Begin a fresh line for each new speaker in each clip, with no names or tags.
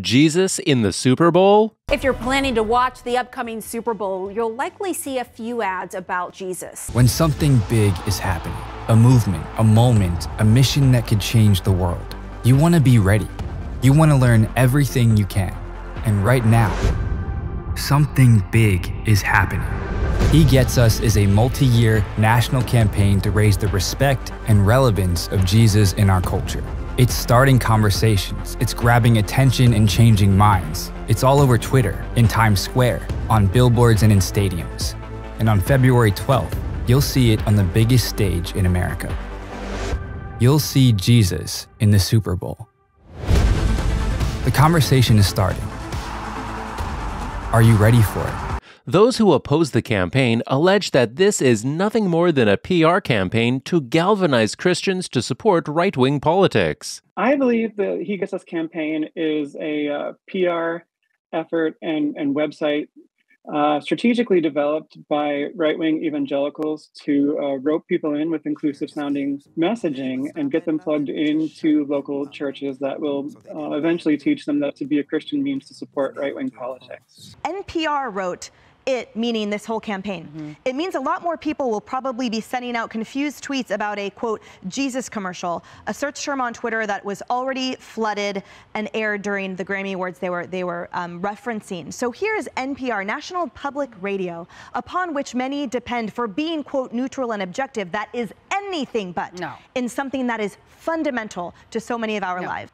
Jesus in the Super Bowl?
If you're planning to watch the upcoming Super Bowl, you'll likely see a few ads about Jesus.
When something big is happening, a movement, a moment, a mission that could change the world, you want to be ready. You want to learn everything you can. And right now, something big is happening. He Gets Us is a multi year national campaign to raise the respect and relevance of Jesus in our culture. It's starting conversations, it's grabbing attention and changing minds. It's all over Twitter, in Times Square, on billboards and in stadiums. And on February 12th, you'll see it on the biggest stage in America. You'll see Jesus in the Super Bowl. The conversation is starting. Are you ready for it?
Those who oppose the campaign allege that this is nothing more than a PR campaign to galvanize Christians to support right wing politics.
I believe the He Gets Us campaign is a uh, PR effort and, and website uh, strategically developed by right wing evangelicals to uh, rope people in with inclusive sounding messaging and get them plugged into local churches that will uh, eventually teach them that to be a Christian means to support right wing politics.
NPR wrote, it meaning this whole campaign. Mm-hmm. It means a lot more people will probably be sending out confused tweets about a quote Jesus commercial, a search term on Twitter that was already flooded and aired during the Grammy Awards they were they were um, referencing. So here's NPR, National Public Radio, upon which many depend for being quote neutral and objective. That is anything but
no.
in something that is fundamental to so many of our no. lives.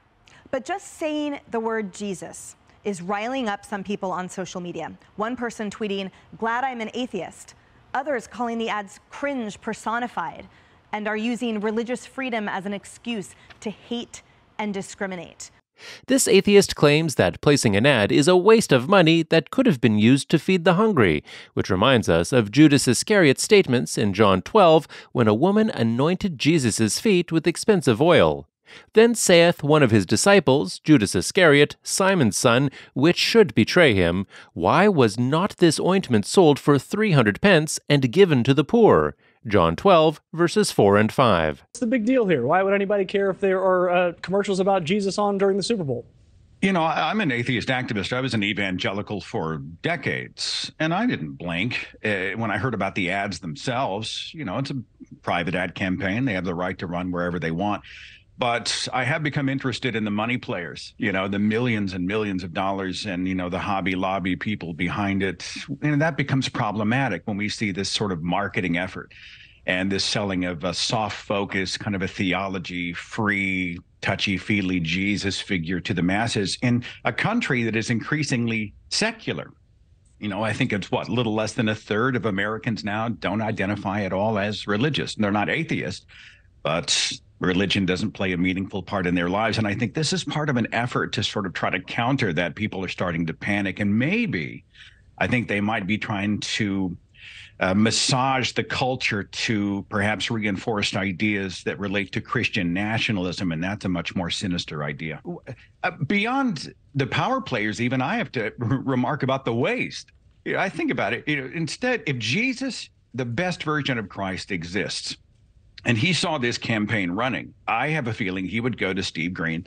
But just saying the word Jesus is riling up some people on social media. One person tweeting, Glad I'm an atheist. Others calling the ads cringe personified and are using religious freedom as an excuse to hate and discriminate.
This atheist claims that placing an ad is a waste of money that could have been used to feed the hungry, which reminds us of Judas Iscariot's statements in John 12 when a woman anointed Jesus' feet with expensive oil. Then saith one of his disciples, Judas Iscariot, Simon's son, which should betray him, Why was not this ointment sold for three hundred pence and given to the poor? John 12, verses 4 and 5.
What's the big deal here? Why would anybody care if there are uh, commercials about Jesus on during the Super Bowl?
You know, I'm an atheist activist. I was an evangelical for decades, and I didn't blink uh, when I heard about the ads themselves. You know, it's a private ad campaign. They have the right to run wherever they want but I have become interested in the money players, you know, the millions and millions of dollars and, you know, the Hobby Lobby people behind it. And that becomes problematic when we see this sort of marketing effort and this selling of a soft focus, kind of a theology free, touchy feely Jesus figure to the masses in a country that is increasingly secular. You know, I think it's what, little less than a third of Americans now don't identify at all as religious. They're not atheists, but religion doesn't play a meaningful part in their lives. And I think this is part of an effort to sort of try to counter that. People are starting to panic. And maybe I think they might be trying to uh, massage the culture to perhaps reinforce ideas that relate to Christian nationalism. And that's a much more sinister idea. Uh, beyond the power players, even I have to r- remark about the waste. You know, I think about it. You know, instead, if Jesus, the best version of Christ, exists, and he saw this campaign running. I have a feeling he would go to Steve Green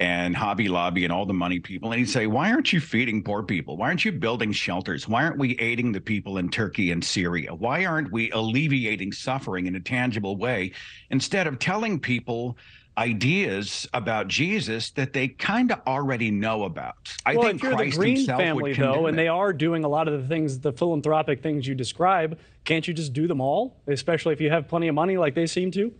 and Hobby Lobby and all the money people, and he'd say, Why aren't you feeding poor people? Why aren't you building shelters? Why aren't we aiding the people in Turkey and Syria? Why aren't we alleviating suffering in a tangible way instead of telling people ideas about Jesus that they kind of already know about.
I well, think if you're Christ the Green family, though, and they are doing a lot of the things, the philanthropic things you describe, can't you just do them all? Especially if you have plenty of money, like they seem to.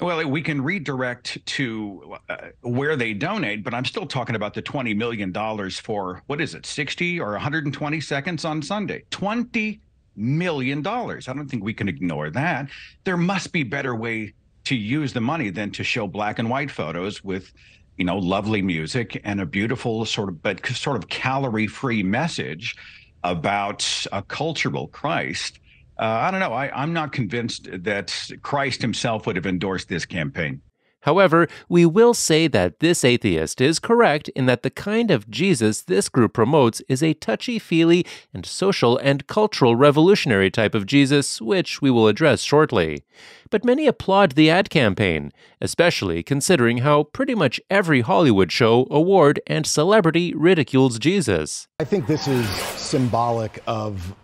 Well, we can redirect to uh, where they donate, but I'm still talking about the $20 million for what is it, 60 or 120 seconds on Sunday? 20 million dollars. I don't think we can ignore that. There must be better way to use the money than to show black and white photos with you know lovely music and a beautiful sort of but sort of calorie free message about a cultural christ. Uh, i don't know. I, i'm not convinced that christ himself would have endorsed this campaign
However, we will say that this atheist is correct in that the kind of Jesus this group promotes is a touchy feely and social and cultural revolutionary type of Jesus, which we will address shortly. But many applaud the ad campaign, especially considering how pretty much every Hollywood show, award, and celebrity ridicules Jesus.
I think this is symbolic of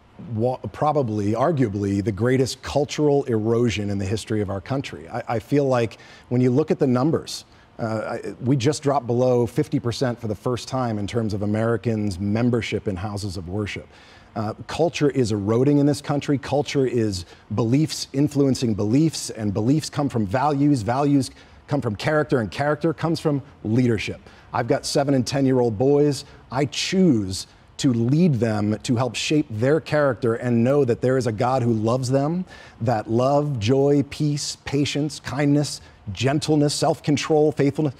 probably, arguably, the greatest cultural erosion in the history of our country. I, I feel like when you look at the numbers, uh, we just dropped below 50% for the first time in terms of Americans' membership in houses of worship. Uh, culture is eroding in this country. Culture is beliefs influencing beliefs, and beliefs come from values. Values come from character, and character comes from leadership. I've got seven and 10 year old boys. I choose to lead them to help shape their character and know that there is a God who loves them, that love, joy, peace, patience, kindness, gentleness, self control, faithfulness,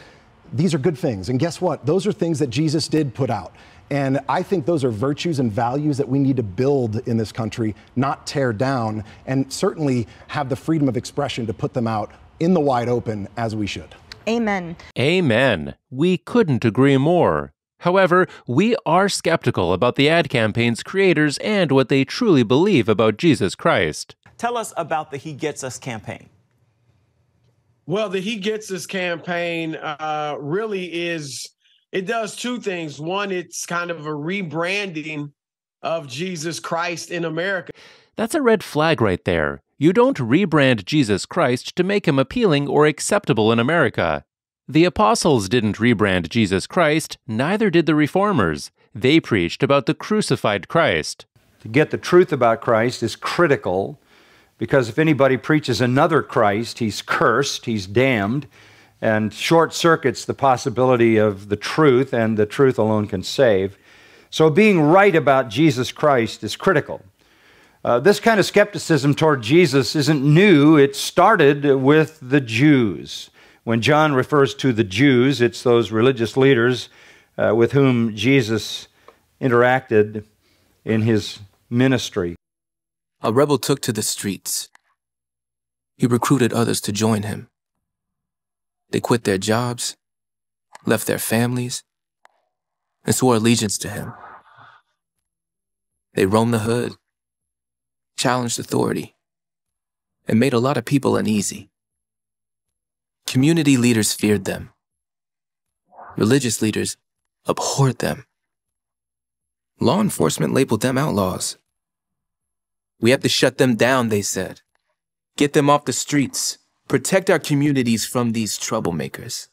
these are good things. And guess what? Those are things that Jesus did put out. And I think those are virtues and values that we need to build in this country, not tear down, and certainly have the freedom of expression to put them out in the wide open as we should.
Amen.
Amen. We couldn't agree more. However, we are skeptical about the ad campaign's creators and what they truly believe about Jesus Christ.
Tell us about the He Gets Us campaign.
Well, the He Gets Us campaign uh, really is, it does two things. One, it's kind of a rebranding of Jesus Christ in America.
That's a red flag right there. You don't rebrand Jesus Christ to make him appealing or acceptable in America. The apostles didn't rebrand Jesus Christ, neither did the reformers. They preached about the crucified Christ.
To get the truth about Christ is critical because if anybody preaches another Christ, he's cursed, he's damned, and short circuits the possibility of the truth, and the truth alone can save. So being right about Jesus Christ is critical. Uh, this kind of skepticism toward Jesus isn't new. It started with the Jews. When John refers to the Jews, it's those religious leaders uh, with whom Jesus interacted in his ministry.
A rebel took to the streets. He recruited others to join him. They quit their jobs, left their families, and swore allegiance to him. They roamed the hood, challenged authority, and made a lot of people uneasy. Community leaders feared them. Religious leaders abhorred them. Law enforcement labeled them outlaws. We have to shut them down, they said. Get them off the streets. Protect our communities from these troublemakers.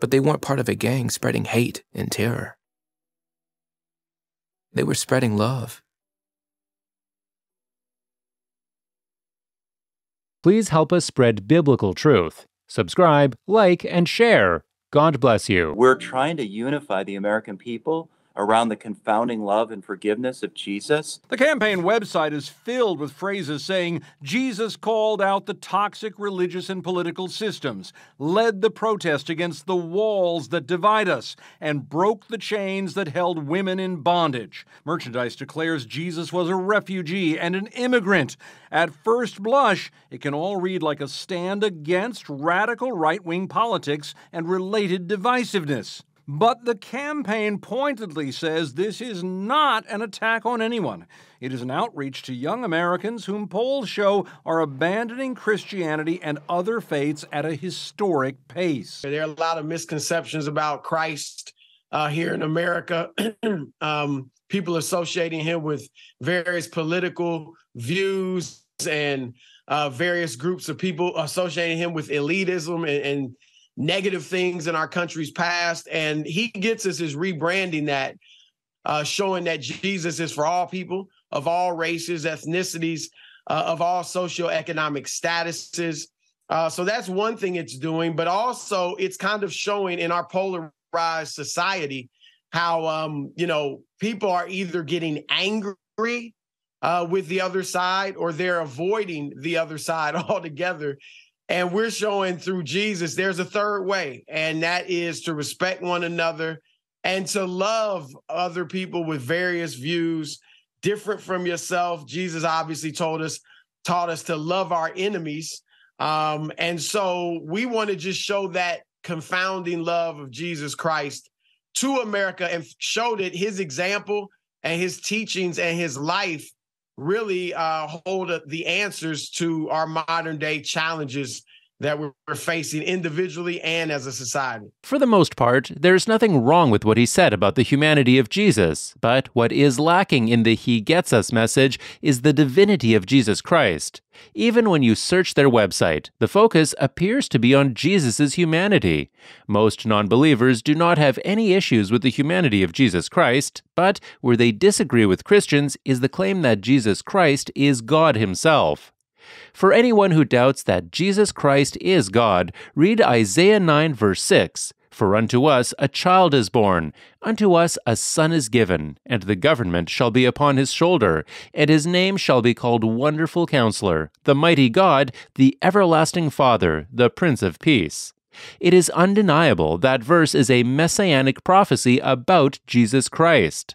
But they weren't part of a gang spreading hate and terror. They were spreading love.
Please help us spread biblical truth. Subscribe, like, and share. God bless you.
We're trying to unify the American people around the confounding love and forgiveness of Jesus.
The campaign website is filled with phrases saying Jesus called out the toxic religious and political systems, led the protest against the walls that divide us, and broke the chains that held women in bondage. Merchandise declares Jesus was a refugee and an immigrant. At first blush, it can all read like a stand against radical right wing politics and related divisiveness. But the campaign pointedly says this is not an attack on anyone. It is an outreach to young Americans whom polls show are abandoning Christianity and other faiths at a historic pace.
There are a lot of misconceptions about Christ uh, here in America. um, people associating him with various political views and uh, various groups of people associating him with elitism and, and negative things in our country's past. And he gets us is rebranding that, uh, showing that Jesus is for all people of all races, ethnicities, uh, of all socioeconomic statuses. Uh, so that's one thing it's doing, but also it's kind of showing in our polarized society how um, you know people are either getting angry uh, with the other side or they're avoiding the other side altogether. And we're showing through Jesus there's a third way, and that is to respect one another and to love other people with various views different from yourself. Jesus obviously told us, taught us to love our enemies. Um, and so we want to just show that confounding love of Jesus Christ to America and show that his example and his teachings and his life really uh, hold the answers to our modern day challenges that we're facing individually and as a society.
For the most part, there's nothing wrong with what he said about the humanity of Jesus, but what is lacking in the He Gets Us message is the divinity of Jesus Christ. Even when you search their website, the focus appears to be on Jesus' humanity. Most non believers do not have any issues with the humanity of Jesus Christ, but where they disagree with Christians is the claim that Jesus Christ is God Himself. For anyone who doubts that Jesus Christ is God, read Isaiah 9, verse 6. For unto us a child is born, unto us a son is given, and the government shall be upon his shoulder, and his name shall be called Wonderful Counselor, the Mighty God, the Everlasting Father, the Prince of Peace. It is undeniable that verse is a messianic prophecy about Jesus Christ.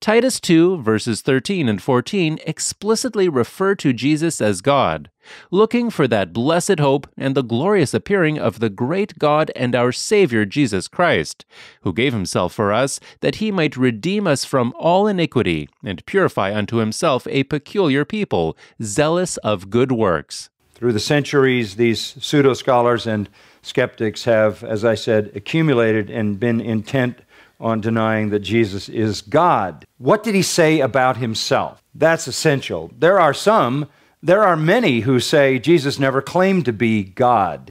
Titus 2, verses 13 and 14 explicitly refer to Jesus as God, looking for that blessed hope and the glorious appearing of the great God and our Savior Jesus Christ, who gave himself for us that he might redeem us from all iniquity and purify unto himself a peculiar people, zealous of good works.
Through the centuries, these pseudo scholars and skeptics have, as I said, accumulated and been intent on denying that Jesus is God. What did he say about himself? That's essential. There are some, there are many who say Jesus never claimed to be God.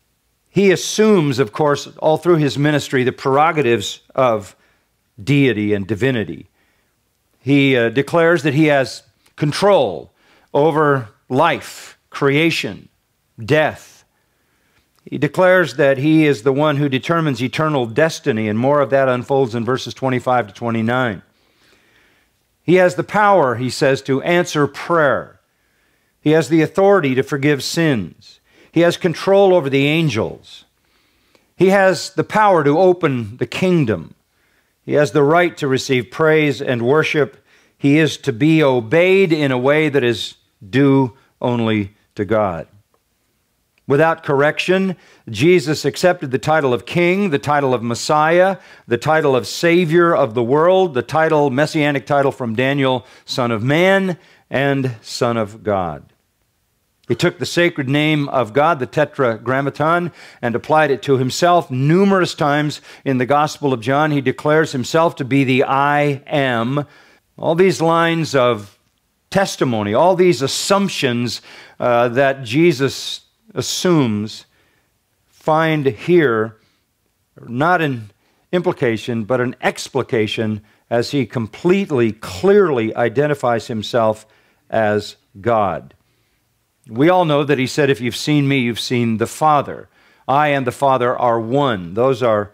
He assumes, of course, all through his ministry, the prerogatives of deity and divinity. He uh, declares that he has control over life, creation, death, he declares that he is the one who determines eternal destiny, and more of that unfolds in verses 25 to 29. He has the power, he says, to answer prayer. He has the authority to forgive sins. He has control over the angels. He has the power to open the kingdom. He has the right to receive praise and worship. He is to be obeyed in a way that is due only to God. Without correction, Jesus accepted the title of King, the title of Messiah, the title of Savior of the world, the title, messianic title from Daniel, Son of Man and Son of God. He took the sacred name of God, the Tetragrammaton, and applied it to himself numerous times in the Gospel of John. He declares himself to be the I am. All these lines of testimony, all these assumptions uh, that Jesus assumes find here not an implication, but an explication as he completely, clearly identifies himself as God. We all know that he said, If you've seen me, you've seen the Father. I and the Father are one. Those are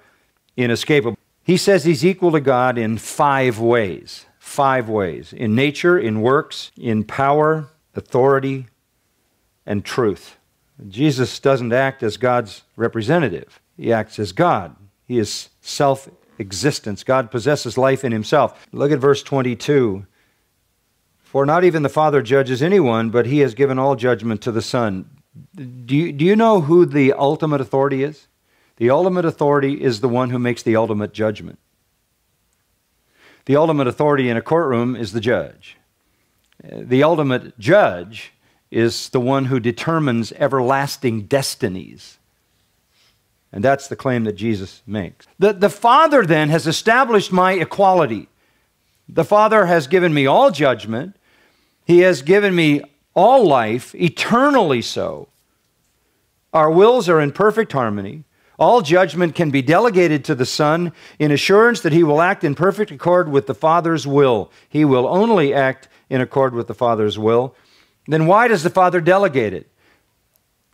inescapable. He says he's equal to God in five ways. Five ways in nature, in works, in power, authority, and truth. Jesus doesn't act as God's representative, he acts as God. He is self existence. God possesses life in himself. Look at verse 22. For not even the Father judges anyone, but he has given all judgment to the Son. Do you, do you know who the ultimate authority is? The ultimate authority is the one who makes the ultimate judgment. The ultimate authority in a courtroom is the judge. The ultimate judge is the one who determines everlasting destinies. And that's the claim that Jesus makes. The, the Father then has established my equality. The Father has given me all judgment, He has given me all life, eternally so. Our wills are in perfect harmony. All judgment can be delegated to the Son in assurance that He will act in perfect accord with the Father's will. He will only act in accord with the Father's will then why does the Father delegate it?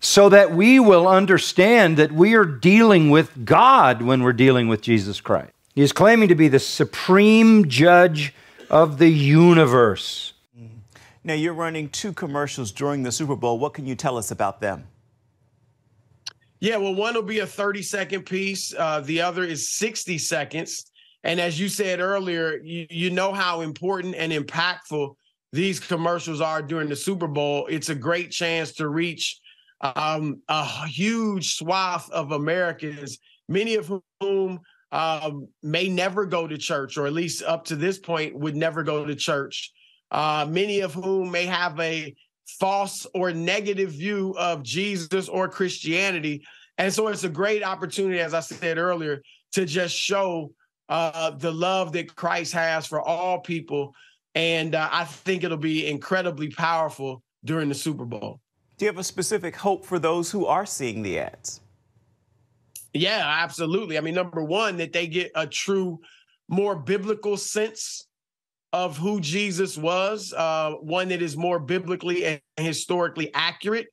So that we will understand that we are dealing with God when we're dealing with Jesus Christ. He is claiming to be the supreme judge of the universe.
Now, you're running two commercials during the Super Bowl. What can you tell us about them?
Yeah, well, one will be a 30 second piece, uh, the other is 60 seconds. And as you said earlier, you, you know how important and impactful these commercials are during the Super Bowl, it's a great chance to reach um, a huge swath of Americans, many of whom um, may never go to church, or at least up to this point would never go to church. Uh, many of whom may have a false or negative view of Jesus or Christianity. And so it's a great opportunity, as I said earlier, to just show uh, the love that Christ has for all people. And uh, I think it'll be incredibly powerful during the Super Bowl.
Do you have a specific hope for those who are seeing the ads?
Yeah, absolutely. I mean, number one, that they get a true, more biblical sense of who Jesus was, uh, one that is more biblically and historically accurate.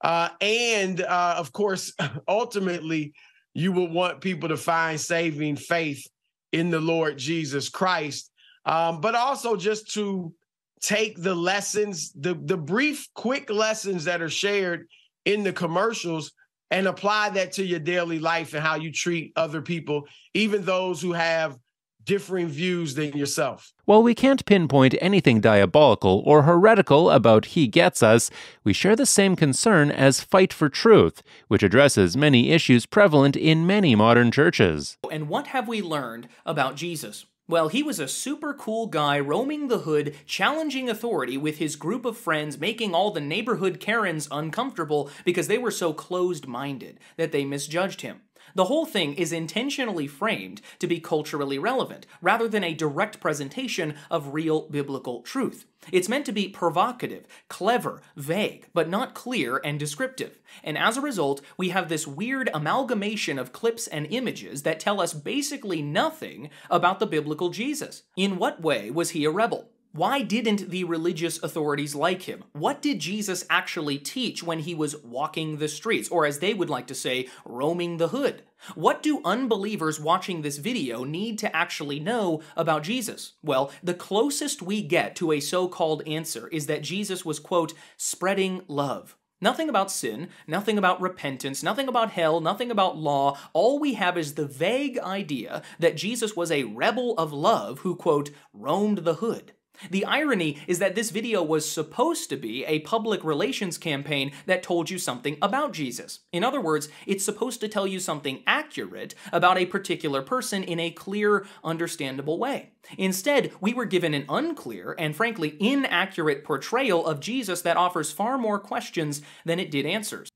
Uh, and uh, of course, ultimately, you will want people to find saving faith in the Lord Jesus Christ, um, but also just to take the lessons, the, the brief, quick lessons that are shared in the commercials and apply that to your daily life and how you treat other people, even those who have differing views than yourself.
While we can't pinpoint anything diabolical or heretical about He Gets Us, we share the same concern as Fight for Truth, which addresses many issues prevalent in many modern churches.
And what have we learned about Jesus? Well, he was a super cool guy roaming the hood, challenging authority with his group of friends, making all the neighborhood Karens uncomfortable because they were so closed minded that they misjudged him. The whole thing is intentionally framed to be culturally relevant, rather than a direct presentation of real biblical truth. It's meant to be provocative, clever, vague, but not clear and descriptive. And as a result, we have this weird amalgamation of clips and images that tell us basically nothing about the biblical Jesus. In what way was he a rebel? Why didn't the religious authorities like him? What did Jesus actually teach when he was walking the streets, or as they would like to say, roaming the hood? What do unbelievers watching this video need to actually know about Jesus? Well, the closest we get to a so called answer is that Jesus was, quote, spreading love. Nothing about sin, nothing about repentance, nothing about hell, nothing about law. All we have is the vague idea that Jesus was a rebel of love who, quote, roamed the hood. The irony is that this video was supposed to be a public relations campaign that told you something about Jesus. In other words, it's supposed to tell you something accurate about a particular person in a clear, understandable way. Instead, we were given an unclear and frankly inaccurate portrayal of Jesus that offers far more questions than it did answers.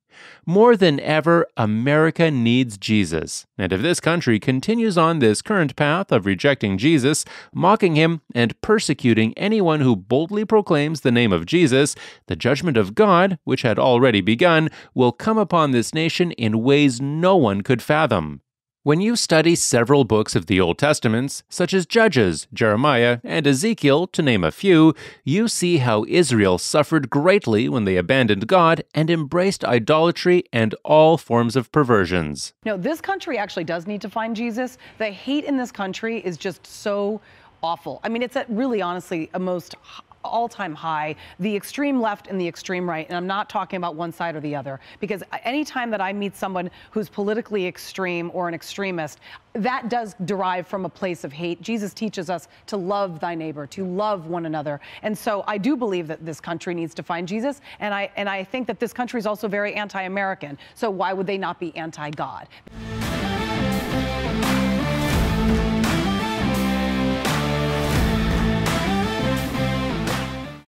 More than ever, America needs Jesus. And if this country continues on this current path of rejecting Jesus, mocking him, and persecuting anyone who boldly proclaims the name of Jesus, the judgment of God, which had already begun, will come upon this nation in ways no one could fathom. When you study several books of the Old Testaments, such as Judges, Jeremiah, and Ezekiel, to name a few, you see how Israel suffered greatly when they abandoned God and embraced idolatry and all forms of perversions.
No, this country actually does need to find Jesus. The hate in this country is just so awful. I mean, it's at really honestly a most all-time high, the extreme left and the extreme right, and I'm not talking about one side or the other, because anytime that I meet someone who's politically extreme or an extremist, that does derive from a place of hate. Jesus teaches us to love thy neighbor, to love one another. And so I do believe that this country needs to find Jesus, and I and I think that this country is also very anti-American. So why would they not be anti-God?